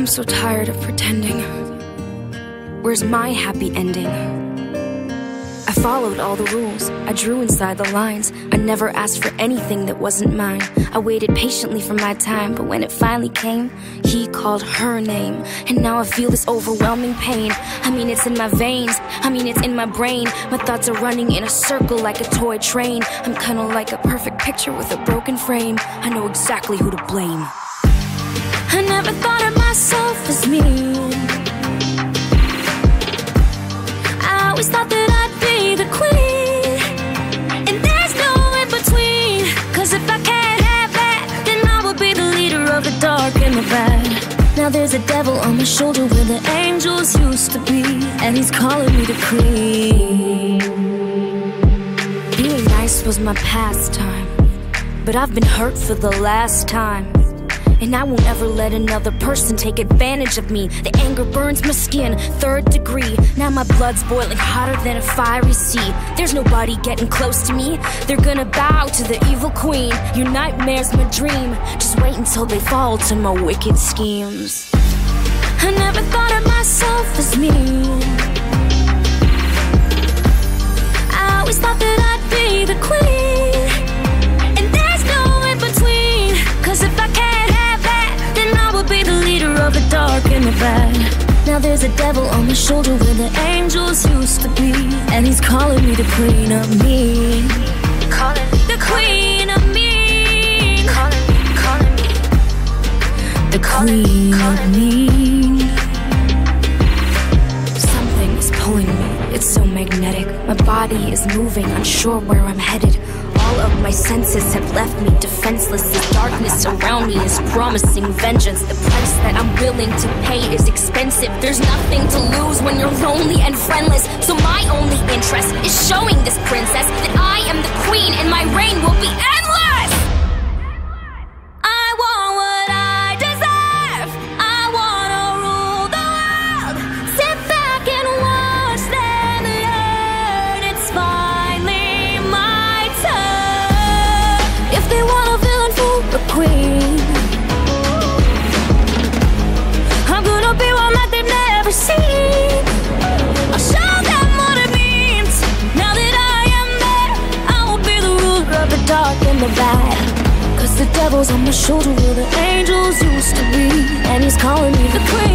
I'm so tired of pretending. Where's my happy ending? I followed all the rules, I drew inside the lines. I never asked for anything that wasn't mine. I waited patiently for my time, but when it finally came, he called her name. And now I feel this overwhelming pain. I mean, it's in my veins, I mean, it's in my brain. My thoughts are running in a circle like a toy train. I'm kinda like a perfect picture with a broken frame. I know exactly who to blame. I never thought of Now there's a devil on my shoulder where the angels used to be. And he's calling me to queen. Being nice was my pastime. But I've been hurt for the last time. And I won't ever let another person take advantage of me. The anger burns my skin, third degree. Now my blood's boiling hotter than a fiery sea. There's nobody getting close to me. They're gonna bow to the evil queen. Your nightmare's my dream. Just wait until they fall to my wicked schemes. I never thought of myself there's a devil on my shoulder where the angels used to be. And he's calling me the queen of me. Calling me the queen of me. Calling me, calling me. The queen of me. Something is pulling me, it's so magnetic. My body is moving, unsure where I'm headed. All of my senses have left me defenseless. The darkness around me is promising vengeance. The price that I'm willing to pay is expensive. There's nothing to lose when you're lonely and friendless. So my only interest is showing this princess that I am the queen and my reign and the. Cause the devil's on my shoulder where the angels used to be. And he's calling me the queen.